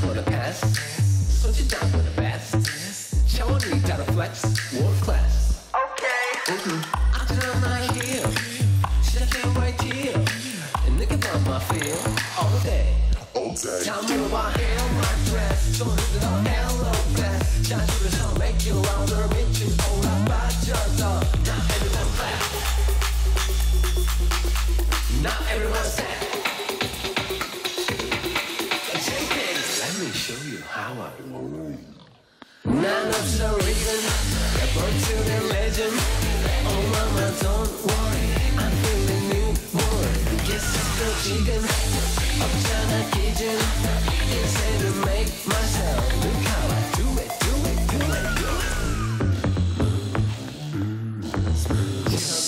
for the best, don't you down for the best. Showing me how to flex, world class. Okay. Mm -hmm. I'm down my heel, Shit, I can't wait here. And look at how I feel all day. All day. Tell me why hair my dress. Don't look at all hello dress. Just to help make you louder, make you all about your dog. Not everyone clap. Not everyone say. Let me show you how I roll. None of the reason, born to the legend. Oh, mama, don't worry, I'm feeling new more. Guess it's the chicken of China kitchen. Insane to make myself look how I do it, do it, do it, do it.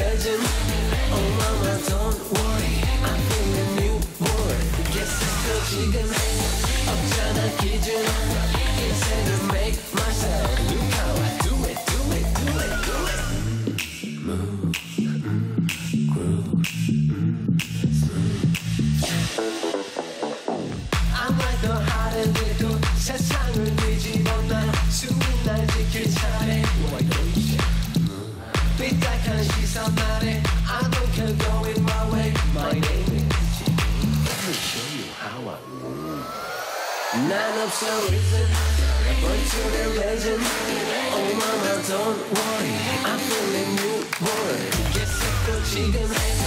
지금. 어쩌다 기준 Nine up so risen, but to the legend. Oh mama, don't worry, I'm feeling you, boy. Guess I the cheating.